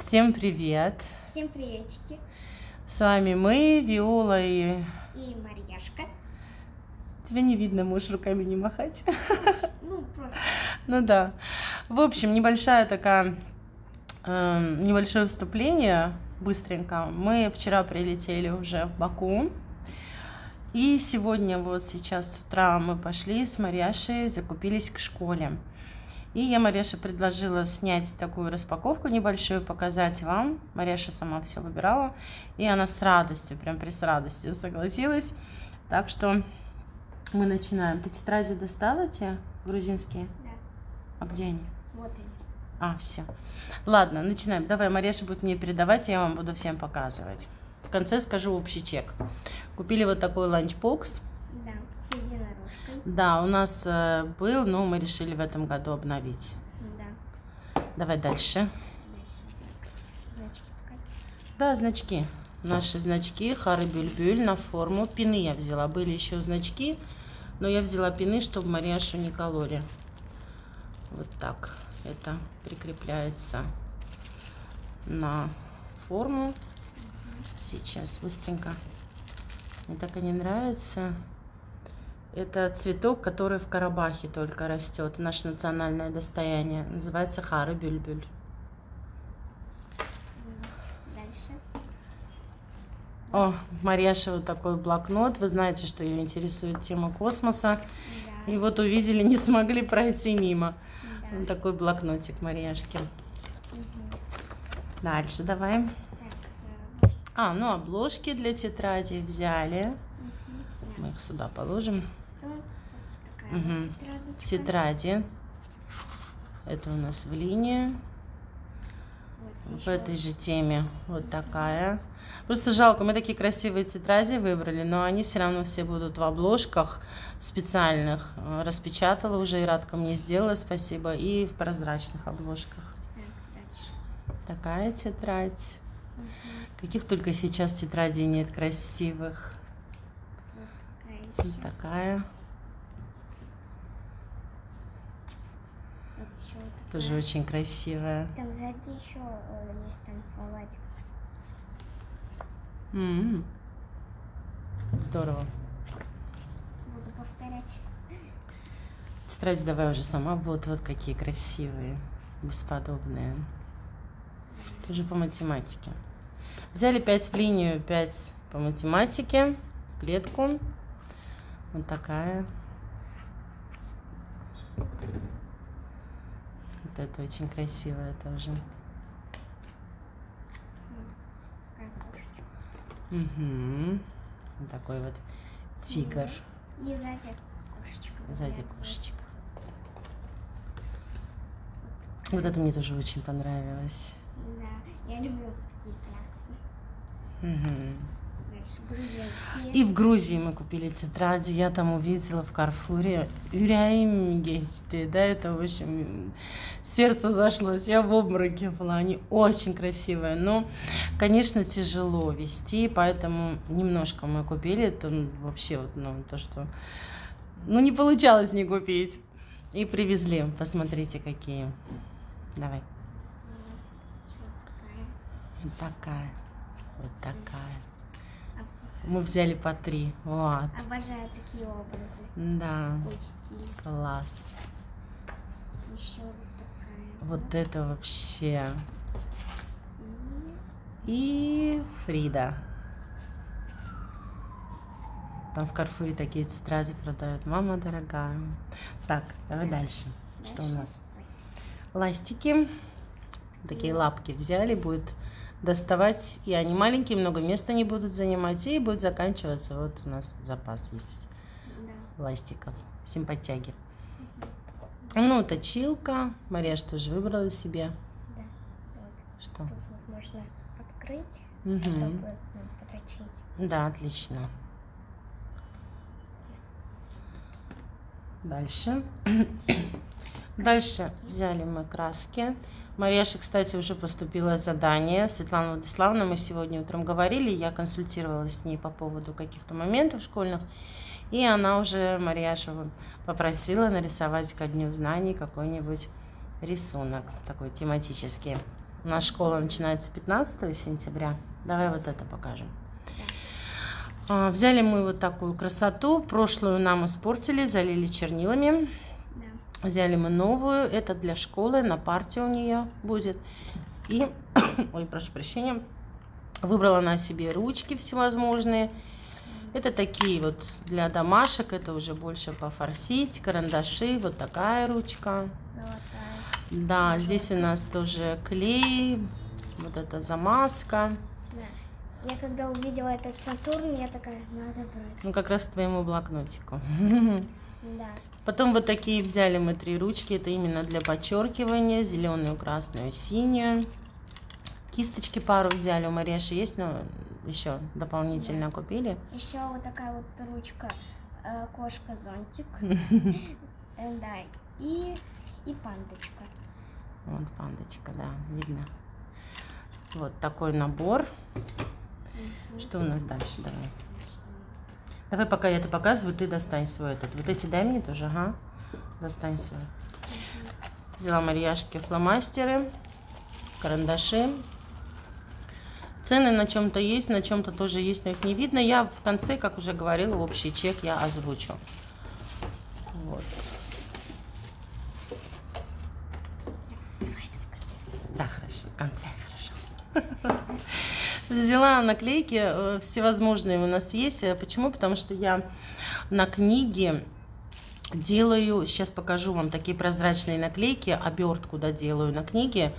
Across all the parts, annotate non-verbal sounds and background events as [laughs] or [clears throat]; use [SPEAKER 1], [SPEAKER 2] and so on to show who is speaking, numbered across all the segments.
[SPEAKER 1] Всем привет!
[SPEAKER 2] Всем приветики.
[SPEAKER 1] С вами мы, Виола и...
[SPEAKER 2] И Марьяшка.
[SPEAKER 1] Тебя не видно, можешь руками не махать. [laughs]
[SPEAKER 2] Ну, просто.
[SPEAKER 1] Ну да. В общем, небольшая такая, э, небольшое вступление, быстренько. Мы вчера прилетели уже в Баку. И сегодня, вот сейчас с утра мы пошли с Марьяшей, закупились к школе. И я Марьяше предложила снять такую распаковку небольшую, показать вам. Марьяша сама все выбирала, и она с радостью, прям при с радостью согласилась. Так что мы начинаем. Ты тетради достала те грузинские?
[SPEAKER 2] Да.
[SPEAKER 1] А где они?
[SPEAKER 2] Вот они.
[SPEAKER 1] А, все. Ладно, начинаем. Давай, Марьяша будет мне передавать, я вам буду всем показывать. В конце скажу общий чек. Купили вот такой ланчбокс.
[SPEAKER 2] Да,
[SPEAKER 1] у нас э, был, но мы решили в этом году обновить.
[SPEAKER 2] Да.
[SPEAKER 1] Давай дальше.
[SPEAKER 2] Значки.
[SPEAKER 1] Да, значки. Наши значки Хары Бюльбюль на форму. Пины я взяла. Были еще значки, но я взяла пины, чтобы Марьяшу не кололи. Вот так это прикрепляется на форму. Сейчас быстренько. Мне так они нравятся. Это цветок, который в Карабахе только растет. Наше национальное достояние. Называется Хары Бюльбюль.
[SPEAKER 2] Дальше.
[SPEAKER 1] О, Марьяша вот такой блокнот. Вы знаете, что ее интересует тема космоса.
[SPEAKER 2] Да.
[SPEAKER 1] И вот увидели, [laughs] не смогли пройти мимо.
[SPEAKER 2] Да.
[SPEAKER 1] Вот такой блокнотик Марьяшки.
[SPEAKER 2] Мгм.
[SPEAKER 1] Дальше давай.
[SPEAKER 2] Так, э,
[SPEAKER 1] А, ну обложки для тетради взяли.
[SPEAKER 2] Да.
[SPEAKER 1] Мы их сюда положим.
[SPEAKER 2] Тетрадочка.
[SPEAKER 1] Тетради. Это у нас в линии.
[SPEAKER 2] Вот
[SPEAKER 1] В этой же теме вот такая. Просто жалко, мы такие красивые тетради выбрали, но они все равно все будут в обложках специальных. Распечатала уже, и Радка мне сделала, спасибо. И в прозрачных обложках.
[SPEAKER 2] Так.
[SPEAKER 1] Такая тетрадь.
[SPEAKER 2] Мгм.
[SPEAKER 1] Каких только сейчас тетрадей нет красивых.
[SPEAKER 2] Вот такая
[SPEAKER 1] Вот такая.
[SPEAKER 2] Вот ещё вот
[SPEAKER 1] Тоже очень красивая.
[SPEAKER 2] Там сзади еще есть там словарик.
[SPEAKER 1] М. Здорово.
[SPEAKER 2] Буду повторять.
[SPEAKER 1] Тетрадь давай уже сама. Вот, вот какие красивые, бесподобные. Тоже по математике. Взяли 5 в линию, 5 по математике, в клетку. Вот такая. Вот это очень красивая тоже. Угу. Вот такой вот тигр.
[SPEAKER 2] И сзади кошечка.
[SPEAKER 1] Сзади кошечка. Вот это мне тоже очень понравилось.
[SPEAKER 2] Да, я люблю такие кляксы.
[SPEAKER 1] Мгм.
[SPEAKER 2] Грузинские.
[SPEAKER 1] И в Грузии мы купили тетради. Я там увидела в Карфуре Юряимгетти. Да, это, в общем, сердце зашлось. Я в обмороке была. Они очень красивые. Но, конечно, тяжело вести, поэтому немножко мы купили. Это ну, вообще вот, ну, то, что... Ну, не получалось не купить. И привезли. Посмотрите, какие. Давай.
[SPEAKER 2] Вот, такая.
[SPEAKER 1] Вот такая. Мы взяли по три. Вот.
[SPEAKER 2] Обожаю такие образы.
[SPEAKER 1] Да. Класс.
[SPEAKER 2] Еще вот такая.
[SPEAKER 1] Вот это вообще.
[SPEAKER 2] И
[SPEAKER 1] И Фрида. Там в Карфуре такие тетради продают. Мама дорогая. Так, давай дальше. Что у
[SPEAKER 2] дальше
[SPEAKER 1] нас?
[SPEAKER 2] пластик.
[SPEAKER 1] Ластики. Такие лапки взяли, будет доставать. И они маленькие, много места не будут занимать. И будет заканчиваться. Вот у нас запас есть
[SPEAKER 2] Да.
[SPEAKER 1] ластиков. Симпатяги. Ну, точилка. Мария что же выбрала себе?
[SPEAKER 2] Да. Вот.
[SPEAKER 1] Что?
[SPEAKER 2] Тут вот можно открыть,
[SPEAKER 1] Мгм.
[SPEAKER 2] чтобы ну, поточить.
[SPEAKER 1] Да, отлично. Дальше. Дальше взяли мы краски. Марьяша, кстати, уже поступило задание. Светлана Владиславовна, мы сегодня утром говорили, я консультировалась с ней по поводу каких-то моментов школьных. И она уже Марьяшу попросила нарисовать ко Дню знаний какой-нибудь рисунок, такой тематический. У нас школа начинается 15 сентября. Давай вот это покажем. А, Взяли мы вот такую красоту. Прошлую нам испортили, залили чернилами. Взяли мы новую. Это для школы, на парте у нее будет. И, [coughs] ой, прошу прощения, выбрала на себе ручки всевозможные. Это такие вот для домашек, это уже больше пофорсить, карандаши, вот такая ручка.
[SPEAKER 2] Золотая.
[SPEAKER 1] Да, здесь у нас тоже клей, вот эта замазка.
[SPEAKER 2] Да. Я когда увидела этот Сатурн, я такая, надо брать.
[SPEAKER 1] Ну, как раз твоему блокнотику. [laughs]
[SPEAKER 2] Да.
[SPEAKER 1] Потом вот такие взяли мы три ручки, это именно для подчеркивания, зеленую, красную, синюю. Кисточки пару взяли, у Мареши есть, но еще дополнительно купили.
[SPEAKER 2] Еще вот такая вот ручка, э, кошка-зонтик. [laughs] Э, Да. И, и пандочка.
[SPEAKER 1] Вот пандочка, да, видно. Вот такой набор. Что у нас дальше? Давай. Давай, пока я это показываю, ты достань свой этот. Вот эти дай мне тоже, ага. Достань свой. Взяла Марьяшки фломастеры, карандаши. Цены на чем-то есть, на чем-то тоже есть, но их не видно. Я в конце, как уже говорила, общий чек я озвучу. Вот. Да, хорошо, в конце, хорошо. [laughs] Взяла наклейки, э, всевозможные у нас есть. Э, Почему? Потому что я на книге делаю, сейчас покажу вам такие прозрачные наклейки, обертку да, делаю на книге,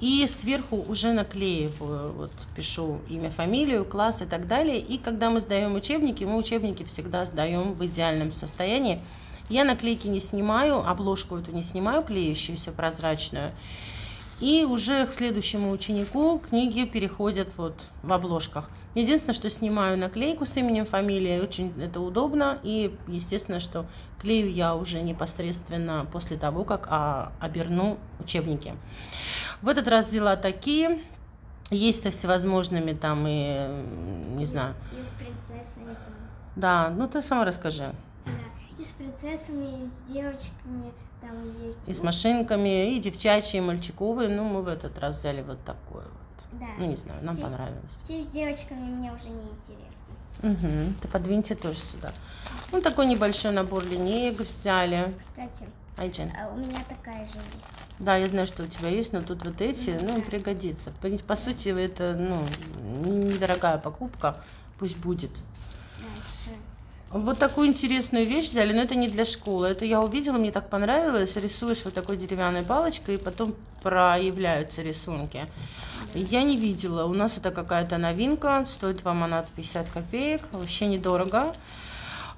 [SPEAKER 1] и сверху уже наклеиваю, вот пишу имя, фамилию, класс и так далее. И когда мы сдаем учебники, мы учебники всегда сдаем в идеальном состоянии. Я наклейки не снимаю, обложку эту не снимаю, клеющуюся прозрачную. И уже к следующему ученику книги переходят вот в обложках. Единственное, что снимаю наклейку с именем, фамилией, очень это удобно. И естественно, что клею я уже непосредственно после того, как а, оберну учебники. В этот раз взяла такие. Есть со всевозможными там и, не знаю.
[SPEAKER 2] И с принцессами там.
[SPEAKER 1] Да, ну ты сама расскажи.
[SPEAKER 2] Да. И с принцессами, и с девочками там есть.
[SPEAKER 1] И с машинками, и девчачьи, и мальчиковые. Ну, мы в этот раз взяли вот такое вот.
[SPEAKER 2] Да.
[SPEAKER 1] Ну, не знаю, нам
[SPEAKER 2] Те-
[SPEAKER 1] понравилось.
[SPEAKER 2] Те с девочками мне уже не интересно.
[SPEAKER 1] Угу. Ты подвиньте тоже сюда. Ну, такой небольшой набор линеек взяли.
[SPEAKER 2] Кстати,
[SPEAKER 1] Айджин.
[SPEAKER 2] а у меня такая же есть.
[SPEAKER 1] Да, я знаю, что у тебя есть, но тут вот эти, ну, пригодится. По, по сути, это, ну, недорогая покупка. Пусть будет. Вот такую интересную вещь взяли, но это не для школы. Это я увидела, мне так понравилось. Рисуешь вот такой деревянной палочкой, и потом проявляются рисунки. Я не видела. У нас это какая-то новинка. Стоит вам она 50 копеек. Вообще недорого.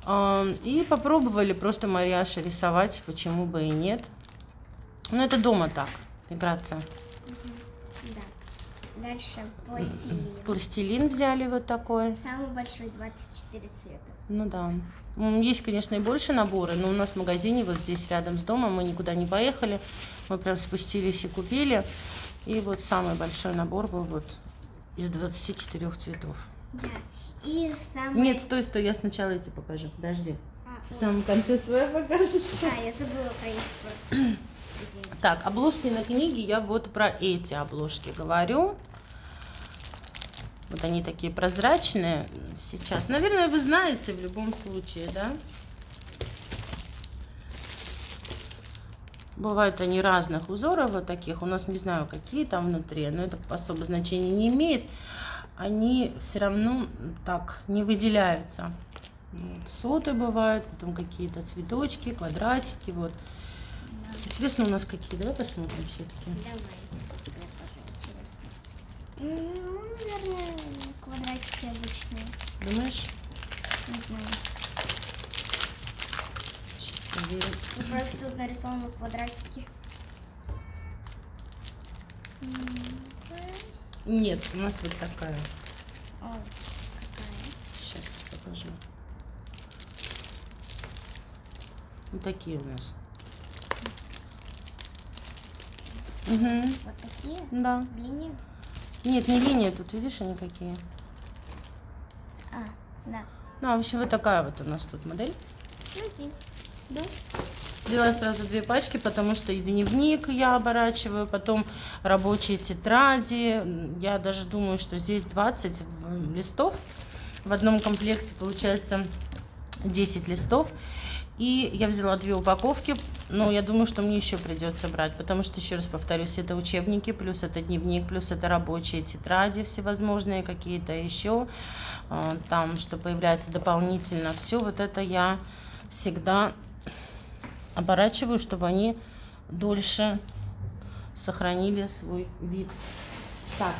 [SPEAKER 1] А, И попробовали просто Марьяша рисовать, почему бы и нет. Ну, это дома так, играться.
[SPEAKER 2] Да. Дальше пластилин.
[SPEAKER 1] Пластилин взяли вот такой.
[SPEAKER 2] Самый большой 24 цвета.
[SPEAKER 1] Ну да. Есть, конечно, и больше наборы, но у нас в магазине вот здесь рядом с домом мы никуда не поехали. Мы прям спустились и купили. И вот самый большой набор был вот из 24 цветов.
[SPEAKER 2] Да. И самый...
[SPEAKER 1] Нет, стой, стой, я сначала эти покажу. Подожди.
[SPEAKER 2] А,
[SPEAKER 1] В самом конце свой покажешь.
[SPEAKER 2] да, я забыла про эти просто. [clears throat]
[SPEAKER 1] Так, обложки на книге, я вот про эти обложки говорю. Вот они такие прозрачные сейчас. Наверное, вы знаете в любом случае, да? Бывают они разных узоров вот таких. У нас не знаю, какие там внутри, но это особо значения не имеет. Они все равно так не выделяются. Вот, соты бывают, потом какие-то цветочки, квадратики, вот. Интересно у нас какие, давай посмотрим все-таки.
[SPEAKER 2] Давай. Мне тоже интересно. М, Ну, наверное, квадратики обычные.
[SPEAKER 1] Думаешь?
[SPEAKER 2] Не знаю.
[SPEAKER 1] Сейчас проверим.
[SPEAKER 2] Просто тут нарисованы квадратики.
[SPEAKER 1] Нет, у нас вот такая.
[SPEAKER 2] О, какая.
[SPEAKER 1] Сейчас покажу. Вот такие у нас. Угу.
[SPEAKER 2] Вот такие.
[SPEAKER 1] Да.
[SPEAKER 2] Линии.
[SPEAKER 1] Нет, не линия, тут видишь они какие.
[SPEAKER 2] А, да.
[SPEAKER 1] Ну, а вообще вот такая вот у нас тут модель.
[SPEAKER 2] Окей. Да.
[SPEAKER 1] Взяла сразу две пачки, потому что и дневник я оборачиваю, потом рабочие тетради. Я даже думаю, что здесь 20 листов. В одном комплекте получается 10 листов. И я взяла две упаковки, но я думаю, что мне еще придется брать, потому что, еще раз повторюсь, это учебники, плюс это дневник, плюс это рабочие тетради всевозможные какие-то еще, а, там, что появляется дополнительно. Все вот это я всегда оборачиваю, чтобы они дольше сохранили свой вид. Так.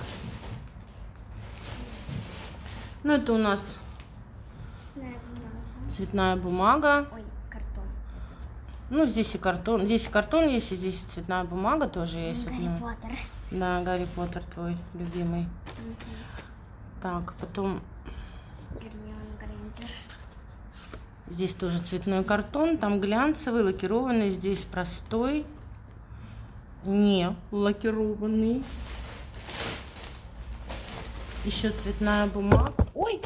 [SPEAKER 1] Ну, это у нас
[SPEAKER 2] Цветная бумага.
[SPEAKER 1] цветная бумага.
[SPEAKER 2] Ой.
[SPEAKER 1] Ну, здесь и картон. Здесь и картон есть, и здесь и цветная бумага тоже есть. Вот,
[SPEAKER 2] Гарри
[SPEAKER 1] ну,
[SPEAKER 2] Поттер.
[SPEAKER 1] Да, Гарри Поттер твой любимый.
[SPEAKER 2] Мгм.
[SPEAKER 1] Так, потом
[SPEAKER 2] Гермиона Грейнджер.
[SPEAKER 1] здесь тоже цветной картон. Там глянцевый, лакированный. Здесь простой. Не лакированный. Еще цветная бумага. Ой!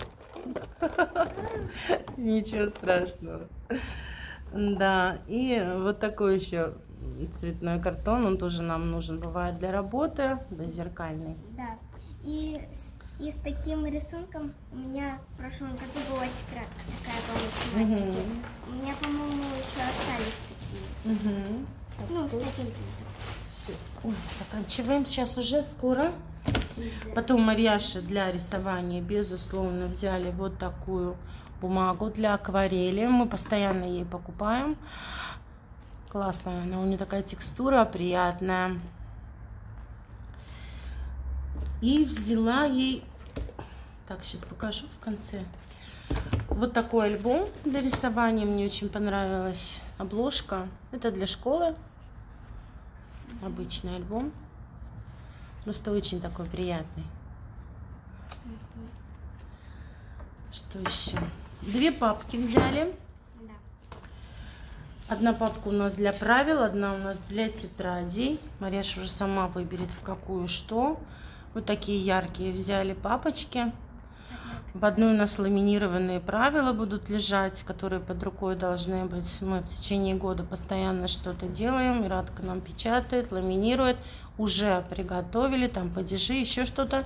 [SPEAKER 1] [laughs] Ничего страшного. Да, и вот такой еще цветной картон. Он тоже нам нужен бывает для работы. Да, зеркальный.
[SPEAKER 2] Да. И с, и с таким рисунком у меня в прошлом году была тетрадка такая по математике.
[SPEAKER 1] Мгм.
[SPEAKER 2] У меня, по-моему, еще остались такие.
[SPEAKER 1] Угу.
[SPEAKER 2] Ну, с таким принтом.
[SPEAKER 1] Ой, заканчиваем сейчас уже скоро. Потом Марьяша для рисования, безусловно, взяли вот такую бумагу для акварели. Мы постоянно ей покупаем. Классная она, у нее такая текстура приятная. И взяла ей, так, сейчас покажу в конце. Вот такой альбом для рисования. Мне очень понравилась обложка. Это для школы. Обычный альбом. Просто очень такой приятный. Что еще? Две папки взяли.
[SPEAKER 2] Да.
[SPEAKER 1] Одна папка у нас для правил, одна у нас для тетрадей. Марьяша уже сама выберет в какую что. Вот такие яркие взяли папочки. В одной у нас ламинированные правила будут лежать, которые под рукой должны быть. Мы в течение года постоянно что-то делаем. Ирадка нам печатает, ламинирует. Уже приготовили, там падежи, еще что-то.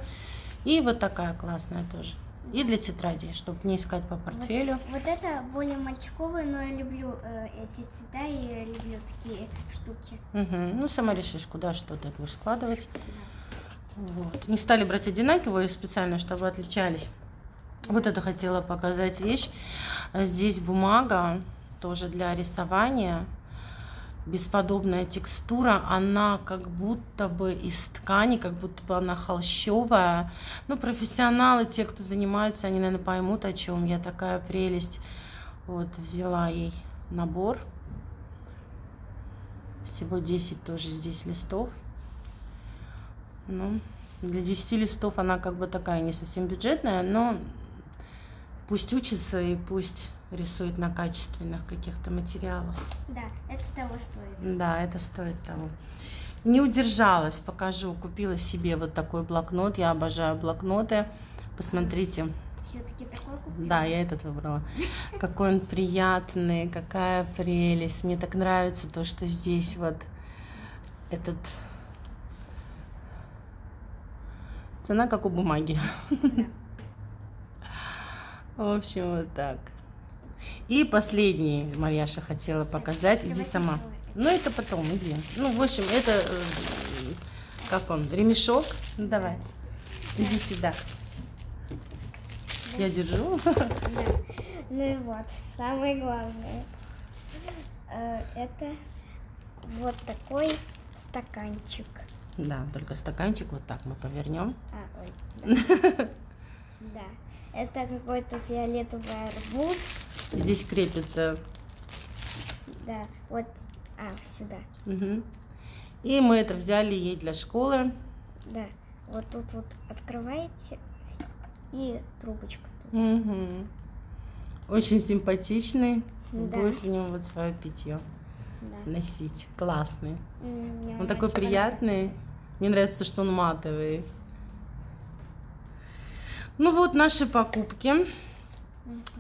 [SPEAKER 1] И вот такая классная тоже. И для тетради, чтобы не искать по портфелю.
[SPEAKER 2] Вот это более мальчиковые, но я люблю э, эти цвета и я люблю такие штуки.
[SPEAKER 1] Мгм. Ну, сама решишь, куда что ты будешь складывать. Вот. Не стали брать одинаковые специально, чтобы отличались. Вот это хотела показать вещь. Здесь бумага тоже для рисования. Бесподобная текстура, она как будто бы из ткани, как будто бы она холщовая. Ну, профессионалы, те, кто занимается, они, наверное, поймут, о чем я. Такая прелесть. Вот, взяла ей набор. Всего 10 тоже здесь листов. Ну, для 10 листов она как бы такая не совсем бюджетная, но пусть учится и пусть рисует на качественных каких-то материалах.
[SPEAKER 2] Да, это того стоит.
[SPEAKER 1] Да, это стоит того. Не удержалась, покажу. Купила себе вот такой блокнот. Я обожаю блокноты. Посмотрите.
[SPEAKER 2] Все-таки такой купила.
[SPEAKER 1] Да, я этот выбрала. [laughs] Какой он приятный, какая прелесть. Мне так нравится то, что здесь вот этот... Цена как у бумаги. [laughs] В общем, вот так. И последний Марьяша хотела показать. Иди сама. Ну, это потом, иди. Ну, в общем, это... э, Как он? Ремешок? Ну, давай. Иди сюда. Я держу.
[SPEAKER 2] Да. [laughs] Ну и вот, самое главное. Э, Это вот такой стаканчик.
[SPEAKER 1] Да, только стаканчик вот так мы повернем.
[SPEAKER 2] А, ой, [laughs] да. Да. Это какой-то фиолетовый арбуз.
[SPEAKER 1] Здесь крепится.
[SPEAKER 2] Да, вот, а, сюда.
[SPEAKER 1] Мгм. И мы это взяли ей для школы.
[SPEAKER 2] Да, вот тут вот открываете и трубочка тут.
[SPEAKER 1] Мгм. Очень симпатичный.
[SPEAKER 2] Да.
[SPEAKER 1] Будет в нем вот свое питье
[SPEAKER 2] Да.
[SPEAKER 1] носить. Классный.
[SPEAKER 2] Мне
[SPEAKER 1] Он такой приятный. Мне нравится, то, что он матовый. Ну вот наши покупки.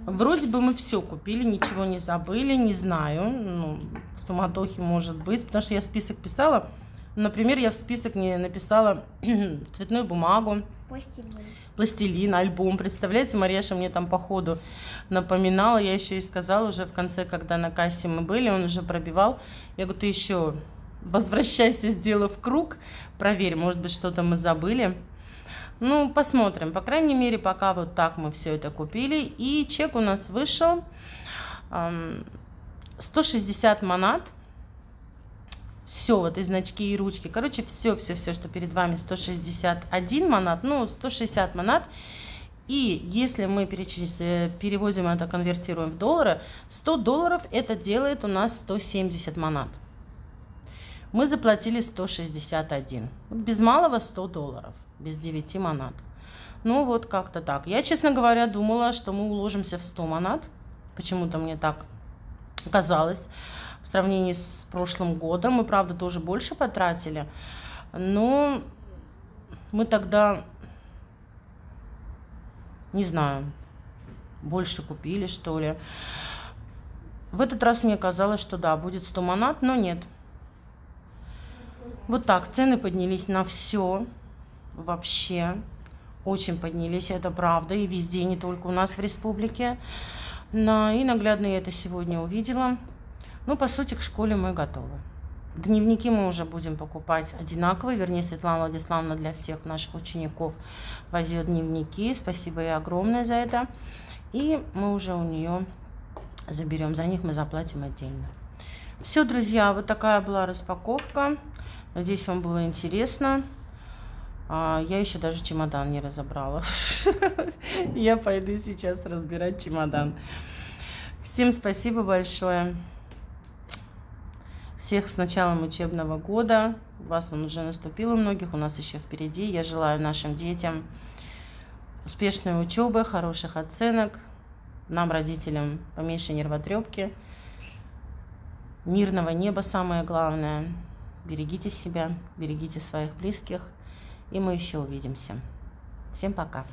[SPEAKER 1] Вроде бы мы все купили, ничего не забыли, не знаю. Ну, в суматохе может быть, потому что я список писала. Например, я в список не написала [clears throat] цветную бумагу,
[SPEAKER 2] Пластилин.
[SPEAKER 1] пластилин, альбом. Представляете, Мареша мне там по ходу напоминала. Я еще и сказала уже в конце, когда на кассе мы были, он уже пробивал. Я говорю, ты еще возвращайся, сделав круг, проверь, может быть, что-то мы забыли. Ну, посмотрим. По крайней мере, пока вот так мы все это купили. И чек у нас вышел ам, 160 манат. Все, вот и значки, и ручки. Короче, все, все, все, что перед вами 161 манат, ну, 160 манат. И если мы э, переводим это, конвертируем в доллары, 100 долларов это делает у нас 170 манат. Мы заплатили 161. Вот без малого 100 долларов, без 9 манат. Ну вот как-то так. Я, честно говоря, думала, что мы уложимся в 100 манат. Почему-то мне так казалось. В сравнении с прошлым годом мы, правда, тоже больше потратили. Но мы тогда, не знаю, больше купили, что ли. В этот раз мне казалось, что да, будет 100 манат, но нет. Вот так, цены поднялись на все, вообще, очень поднялись, это правда, и везде, не только у нас в республике. На, и наглядно я это сегодня увидела. Ну, по сути, к школе мы готовы. Дневники мы уже будем покупать одинаковые, вернее, Светлана Владиславовна для всех наших учеников возит дневники, спасибо ей огромное за это. И мы уже у нее заберем, за них мы заплатим отдельно. Все, друзья, вот такая была распаковка. Надеюсь, вам было интересно. А, я еще даже чемодан не разобрала. [laughs] Я пойду сейчас разбирать чемодан. Всем спасибо большое. Всех с началом учебного года. У вас он уже наступил у многих, у нас еще впереди. Я желаю нашим детям успешной учебы, хороших оценок. Нам, родителям, поменьше нервотрепки. Мирного неба самое главное. Берегите себя, берегите своих близких. И мы еще увидимся. Всем пока.